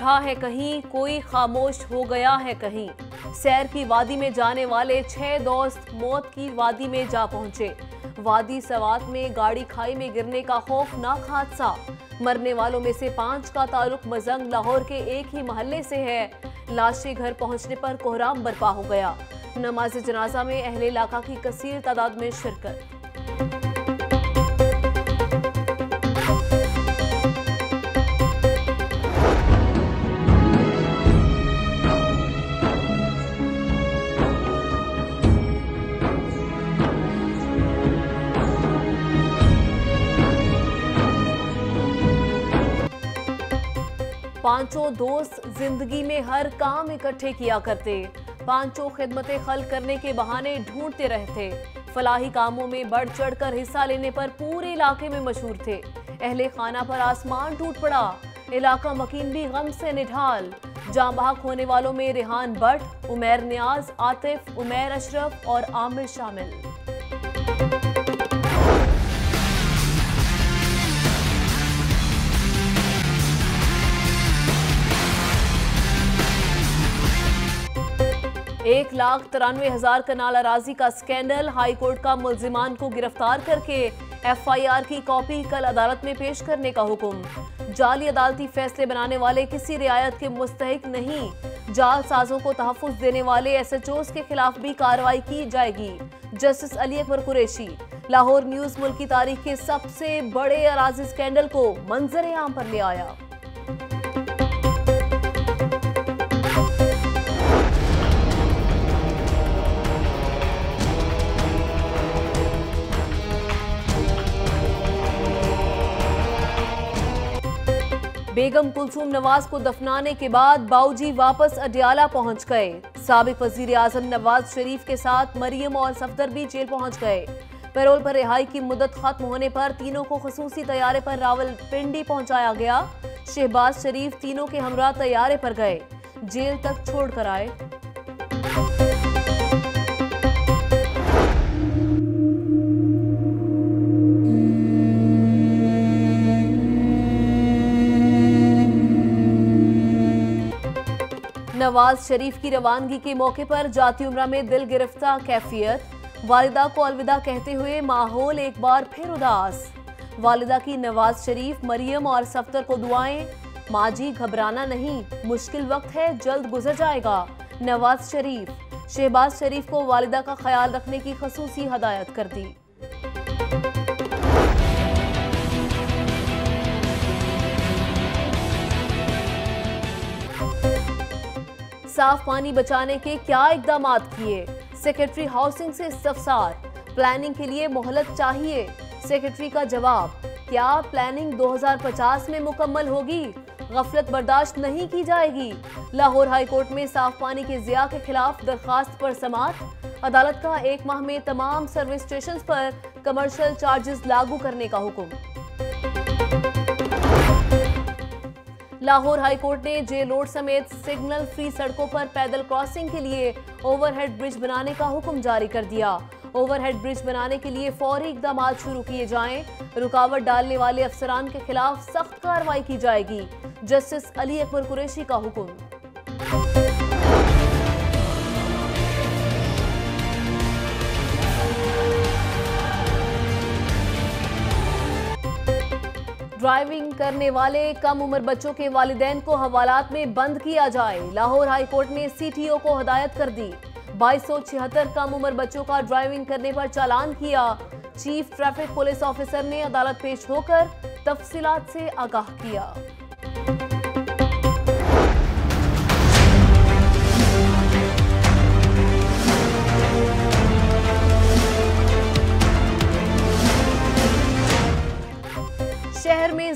اٹھا ہے کہیں، کوئی خاموش ہو گیا ہے کہیں۔ سیر کی وادی میں جانے والے چھ دوست موت کی وادی میں جا پہنچے۔ وادی سوات میں گاڑی کھائی میں گرنے کا خوفناک حادثہ۔ مرنے والوں میں سے پانچ کا تعلق مزنگ لاہور کے ایک ہی محلے سے ہے۔ لاشیں گھر پہنچنے پر کوہرام برپا ہو گیا۔ نماز جنازہ میں اہل علاقہ کی کثیر تعداد میں شرکت۔ پانچوں دوست زندگی میں ہر کام اکٹھے کیا کرتے۔ پانچوں خدمت خلق کرنے کے بہانے ڈھونڈتے رہتے۔ فلاحی کاموں میں بڑھ چڑھ کر حصہ لینے پر پورے علاقے میں مشہور تھے۔ اہل خانہ پر آسمان ٹوٹ پڑا۔ علاقہ مکین بھی غم سے نڈھال۔ جاں بحق ہونے والوں میں ریحان بٹ، عمیر نیاز، عاطف، عمیر اشرف اور عامر شامل۔ ایک لاکھ ترانوے ہزار کنال اراضی کا سکینڈل، ہائی کورٹ کا ملزمان کو گرفتار کر کے ایف آئی آر کی کاپی کل عدالت میں پیش کرنے کا حکم۔ جعلی عدالتی فیصلے بنانے والے کسی رعایت کے مستحق نہیں۔ جال سازوں کو تحفظ دینے والے ایس ایچ اوز کے خلاف بھی کارروائی کی جائے گی۔ جسٹس علی اکبر قریشی، لاہور نیوز ملک کی تاریخ کے سب سے بڑے اراضی سکینڈل کو منظر عام پر لے آیا۔ بیگم کلثوم نواز کو دفنانے کے بعد باؤجی واپس اڈیالہ پہنچ گئے۔ سابق وزیر اعظم نواز شریف کے ساتھ مریم اور صفدر بھی جیل پہنچ گئے۔ پیرول پر رہائی کی مدت ختم ہونے پر تینوں کو خصوصی طیارے پر راول پنڈی پہنچایا گیا۔ شہباز شریف تینوں کے ہمراہ طیارے پر گئے۔ جیل تک چھوڑ کر آئے۔ نواز شریف کی روانگی کے موقع پر جاتی عمرہ میں دل گرفتہ کیفیت۔ والدہ کو الوداع کہتے ہوئے ماحول ایک بار پھر اداس۔ والدہ کی نواز شریف مریم اور سفتر کو دعائیں۔ ماں جی گھبرانا نہیں، مشکل وقت ہے، جلد گزر جائے گا۔ نواز شریف۔ شہباز شریف کو والدہ کا خیال رکھنے کی خصوصی ہدایت کر دی۔ صاف پانی بچانے کے کیا اقدامات کیے؟ سیکرٹری ہاؤسنگ سے استفسار۔ پلاننگ کے لیے مہلت چاہیے؟ سیکرٹری کا جواب، کیا پلاننگ دو ہزار پچاس میں مکمل ہوگی؟ غفلت برداشت نہیں کی جائے گی؟ لاہور ہائی کورٹ میں صاف پانی کے ضیاع کے خلاف درخواست پر سماعت۔ عدالت کا ایک ماہ میں تمام سروس اسٹیشنز پر کمرشل چارجز لاگو کرنے کا حکم۔ لاہور ہائی کورٹ نے جے روڈ سمیت سگنل فری سڑکوں پر پیدل کراسنگ کے لیے اوور ہیڈ برج بنانے کا حکم جاری کر دیا۔ اوور ہیڈ برج بنانے کے لیے فوری اقدامات شروع کیے جائیں۔ رکاوٹ ڈالنے والے افسران کے خلاف سخت کارروائی کی جائے گی۔ جسٹس علی اکبر قریشی کا حکم۔ ڈرائیونگ کرنے والے، کم عمر بچوں کے والدین کو حوالات میں بند کیا جائے۔ لاہور ہائی کورٹ نے سی ٹی او کو ہدایت کر دی۔ بائیس سو چھہتر کم عمر بچوں کا ڈرائیونگ کرنے پر چالان کیا۔ چیف ٹریفک پولیس آفیسر نے عدالت پیش ہو کر تفصیلات سے آگاہ کیا۔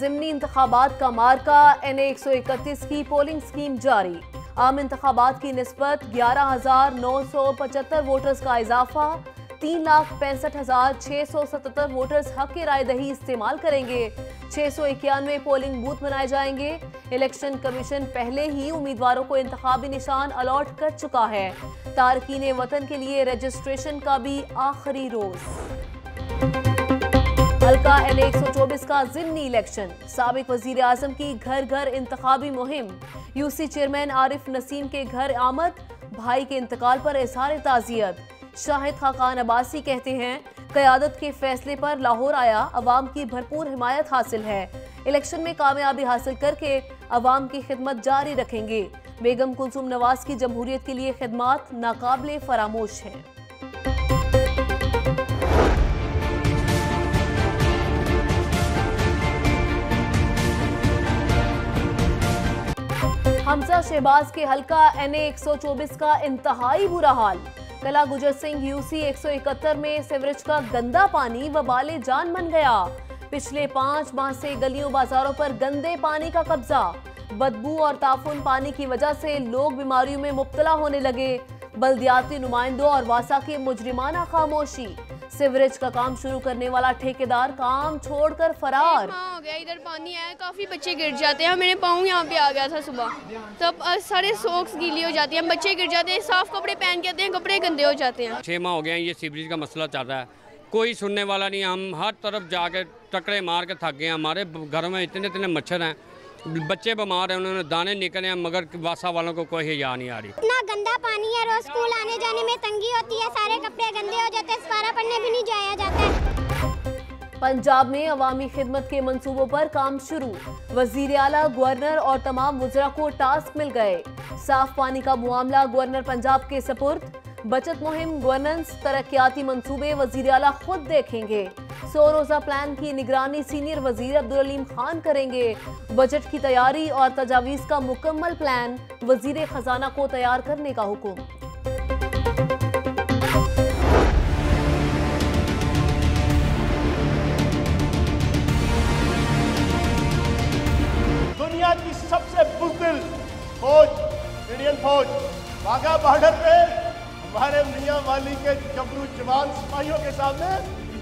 ضمنی انتخابات کا مارکہ این اے ایک سو اکتیس کی پولنگ سکیم جاری۔ عام انتخابات کی نسبت گیارہ ہزار نو سو پچہتر ووٹرز کا اضافہ، تین لاکھ پینسٹھ ہزار چھ سو ستتر ووٹرز حق رائے دہی استعمال کریں گے۔ چھ سو اکیانوے پولنگ بوتھ بنائے جائیں گے۔ الیکشن کمیشن پہلے ہی امیدواروں کو انتخابی نشان الاٹ کر چکا ہے۔ تارکین وطن کے لیے رجسٹریشن کا بھی آخری روز۔ ایل ایک سو چوبیس کا ضمنی الیکشن۔ سابق وزیر اعظم کی گھر گھر انتخابی مہم۔ یو سی چیئرمین عارف نسیم کے گھر آمد۔ بھائی کے انتقال پر اظہار تعزیت۔ شاہد خاقان عباسی کہتے ہیں، قیادت کے فیصلے پر لاہور آیا۔ عوام کی بھرپور حمایت حاصل ہے۔ الیکشن میں کامیابی حاصل کر کے عوام کی خدمت جاری رکھیں گے۔ بیگم کلثوم نواز کی جمہوریت کے لیے خدمات ناقابل فراموش ہیں۔ حمزہ شہباز کے حلقہ این اے ایک سو چوبیس کا انتہائی برا حال۔ کلا گجر سنگھ یو سی ایک سو اکتر میں سیوریج کا گندا پانی وبال جان بن گیا۔ پچھلے پانچ ماہ سے گلیوں بازاروں پر گندے پانی کا قبضہ۔ بدبو اور تعفن پانی کی وجہ سے لوگ بیماریوں میں مبتلا ہونے لگے۔ بلدیاتی نمائندوں اور واسا کی مجرمانہ خاموشی۔ سیوریج کا کام شروع کرنے والا ٹھیکیدار کام چھوڑ کر فرار۔ ہو گیا ادھر پانی آیا کافی بچے گر جاتے ہیں۔ میرے پاؤں یہاں پہ آ گیا تھا صبح۔ تب سارے سوکس گیلی ہو جاتی ہیں بچے گر جاتے ہیں صاف کپڑے پہن کے آتے ہیں کپڑے گندے ہو جاتے ہیں۔ چھ ماہ ہو گیا یہ سیوریج کا مسئلہ چل رہا ہے۔ کوئی سننے والا نہیں ہم ہر طرف جا کے ٹکڑے مار کے تھک گئے ہیں۔ ہمارے گھروں میں اتنے اتنے مچھر ہیں۔ بچے بمار ہیں انہوں نے دانے نکلے ہیں مگر واسا والوں کو کوئی ہی نہیں آ رہی۔ اتنا گندہ پانی ہے روز سکول آنے جانے میں تنگی ہوتی ہے سارے کپڑے گندے ہو جاتے ہیں سپارہ پڑھنے بھی نہیں جایا جاتا ہے۔ پنجاب میں عوامی خدمت کے منصوبوں پر کام شروع۔ وزیراعلہ گورنر اور تمام وزراء کو ٹاسک مل گئے۔ صاف پانی کا معاملہ گورنر پنجاب کے سپرد۔ بچت مہم گورننس ترقیاتی منصوبے وزیر خود دیکھیں گے۔ سو روزہ پلان کی نگرانی سینئر وزیر عبدالعلیم خان کریں گے۔ بجٹ کی تیاری اور تجاویز کا مکمل پلان وزیر خزانہ کو تیار کرنے کا حکم۔ والی کے جبرو جوان سپاہیوں کے سامنے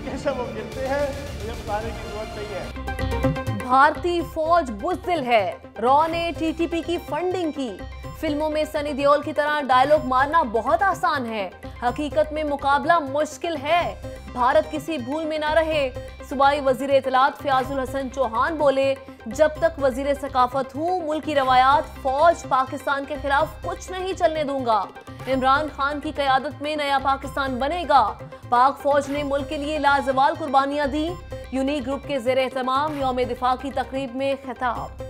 کیسے وہ گرتے ہیں؟ یہ بتانے کی ضرورت نہیں ہے۔ بھارتی فوج بزدل ہے۔ رو نے ٹی ٹی پی کی فنڈنگ کی۔ فلموں میں سنی دیول کی طرح ڈائلوگ مارنا بہت آسان ہے۔ حقیقت میں مقابلہ مشکل ہے۔ بھارت کسی بھول میں نہ رہے۔ صوبائی وزیر اطلاعات فیاض الحسن چوہان بولے، جب تک وزیر ثقافت ہوں ملکی روایات فوج پاکستان کے خلاف کچھ نہیں چلنے دوں گا۔ عمران خان کی قیادت میں نیا پاکستان بنے گا۔ پاک فوج نے ملک کے لیے لازوال قربانیاں دی یونی گروپ کے زیر اہتمام یوم دفاع کی تقریب میں خطاب۔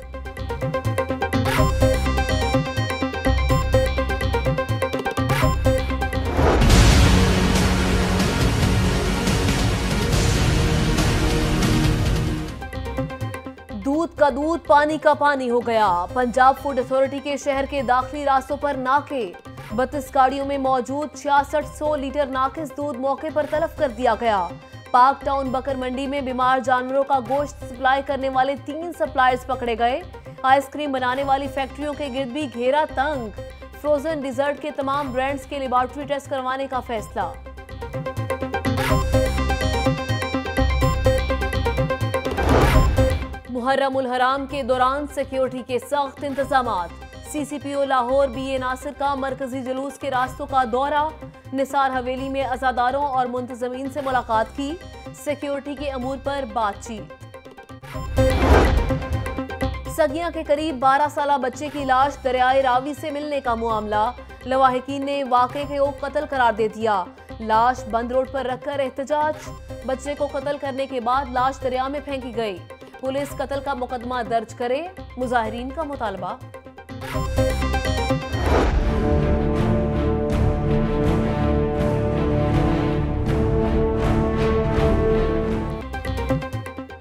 کا دودھ پانی کا پانی ہو گیا۔ پنجاب فوڈ اتھارٹی کے شہر کے داخلی راستوں پر ناکے۔ بتیس گاڑیوں میں موجود 66 سو لیٹر ناکس دودھ موقع پر تلف کر دیا گیا۔ پاک ٹاؤن بکر منڈی میں بیمار جانوروں کا گوشت سپلائی کرنے والے تین سپلائرز پکڑے گئے۔ آئس کریم بنانے والی فیکٹریوں کے گرد بھی گھیرا تنگ۔ فروزن ڈیزرٹ کے تمام برینڈز کے لیبارٹری ٹیسٹ کروانے کا فیصلہ۔ محرم الحرام کے دوران سیکیورٹی کے سخت انتظامات۔ سی سی پی او لاہور بی اے ناصر کا مرکزی جلوس کے راستوں کا دورہ۔ نثار حویلی میں ازاداروں اور منتظمین سے ملاقات کی۔ سیکیورٹی کے امور پر بات چیت۔ سگیاں کے قریب بارہ سالہ بچے کی لاش دریائے راوی سے ملنے کا معاملہ۔ لواحقین نے واقعے کو قتل قرار دے دیا۔ لاش بند روڈ پر رکھ کر احتجاج۔ بچے کو قتل کرنے کے بعد لاش دریا میں پھینکی گئی۔ پولیس قتل کا مقدمہ درج کرے، مظاہرین کا مطالبہ۔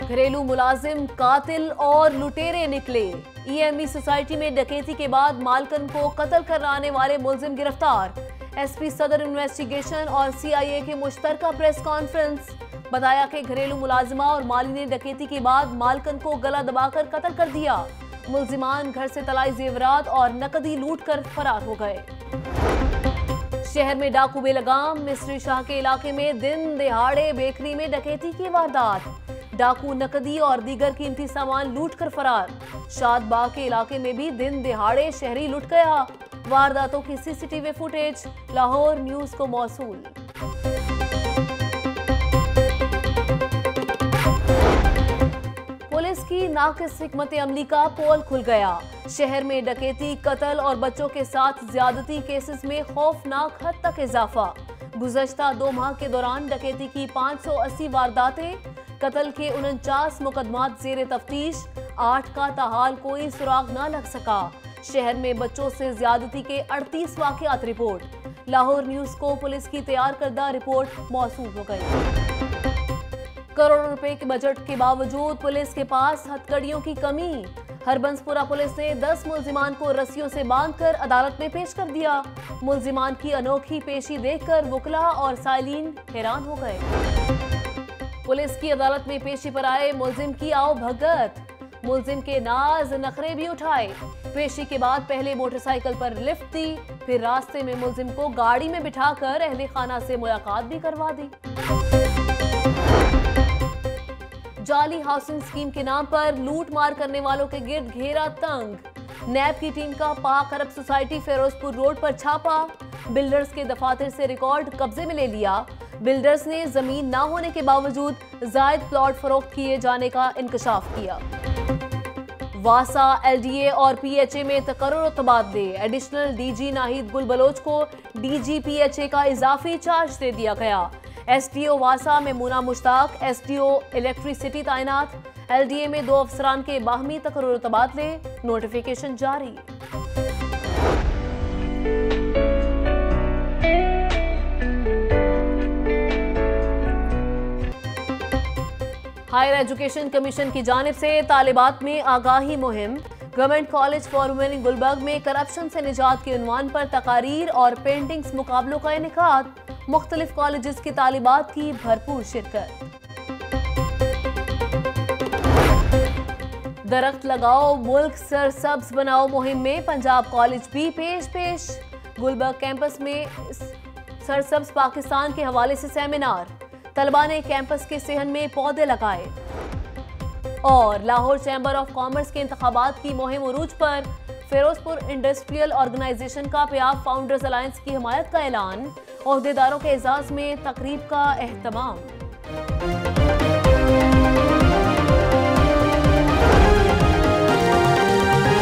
گھریلو ملازم قاتل اور لٹیرے نکلے۔ ای ایم ای سوسائٹی میں ڈکیتی کے بعد مالکن کو قتل کرانے والے ملزم گرفتار۔ ایس پی صدر انویسٹیگیشن اور سی آئی اے کے مشترکہ پریس کانفرنس۔ بتایا کہ گھریلو ملازمہ اور مالی نے ڈکیتی کے بعد مالکن کو گلا دبا کر قتل کر دیا۔ ملزمان گھر سے تلائی زیورات اور نقدی لوٹ کر فرار ہو گئے۔ شہر میں ڈاکو بے لگام، مصری شاہ کے علاقے میں دن دہاڑے بیکری میں ڈکیتی کی واردات۔ ڈاکو نقدی اور دیگر قیمتی سامان لوٹ کر فرار۔ شاد باغ کے علاقے میں بھی دن دہاڑے شہری لٹ گیا۔ وارداتوں کی C C T V footage, Lahore news کو موصول۔ ناقص حکمت عملی کا پول کھل گیا۔ شہر میں ڈکیتی، قتل اور بچوں کے ساتھ زیادتی کیسز میں خوفناک حد تک اضافہ۔ گزشتہ دو ماہ کے دوران ڈکیتی کی پانچ سو اسی وارداتیں، قتل کے انچاس مقدمات زیر تفتیش، آٹھ کا تاحال کوئی سراغ نہ لگ سکا۔ شہر میں بچوں سے زیادتی کے اڑتیس واقعات رپورٹ۔ لاہور نیوز کو پولیس کی تیار کردہ رپورٹ موصول ہو گئی۔ کروڑوں روپے کے بجٹ کے باوجود پولیس کے پاس ہتکڑیوں کی کمی۔ ہربنس پورا پولیس نے دس ملزمان کو رسیوں سے باندھ کر عدالت میں پیش کر دیا۔ ملزمان کی انوکھی پیشی دیکھ کر وکلا اور سائلین حیران ہو گئے۔ پولیس کی عدالت میں پیشی پر آئے ملزم کی آؤ بھگت۔ ملزم کے ناز نخرے بھی اٹھائے۔ پیشی کے بعد پہلے موٹر سائیکل پر لفٹ دی، پھر راستے میں ملزم کو گاڑی میں بٹھا کر اہل خانہ سے ملاقات بھی کروا دی۔ اعلی ہاؤسنگ سکیم کے نام پر لوٹ مار کرنے والوں کے گرد گھیرا تنگ۔ نیب کی ٹیم کا پاک عرب سوسائٹی فیروزپور روڈ پر چھاپا۔ بلڈرز کے دفاتر سے ریکارڈ قبضے میں لے لیا۔ بلڈرز نے زمین نہ ہونے کے باوجود زائد پلاٹ فروخت کیے جانے کا انکشاف کیا۔ واسا، ایل ڈی اے اور پی ایچ اے میں تقرر و تبادلے۔ Additional D G Nahid Gul Baloch کو D G P H A کا اضافی چارج دے دیا گیا۔ ایس ٹی او واسا میں Mona Mushtaq, S T O electricity تعینات، ایل ڈی اے میں دو افسران کے باہمی تقرر تبادلے نوٹیفیکیشن جاری۔ ہائر ایجوکیشن کمیشن کی جانب سے طالبات میں آگاہی مہم۔ Government college for women Gulberg میں کرپشن سے نجات کے عنوان پر تقاریر اور پینٹنگز مقابلوں کا انعقاد۔ مختلف کالجز کی طالبات کی بھرپور شرکت۔ درخت لگاؤ، ملک سر سبز بناؤ مہم میں پنجاب کالج بھی پیش پیش۔ گلبرگ کیمپس میں سر سبز پاکستان کے حوالے سے سیمینار۔ طلبہ نے کیمپس کے سہن میں پودے لگائے۔ اور لاہور چیمبر آف کامرس کے انتخابات کی مہم عروج پر فیروزپور انڈسٹریل آرگنائزیشن کا پیاب فاؤنڈرز الائنس کی حمایت کا اعلان۔ عہدیداروں کے اعزاز میں تقریب کا اہتمام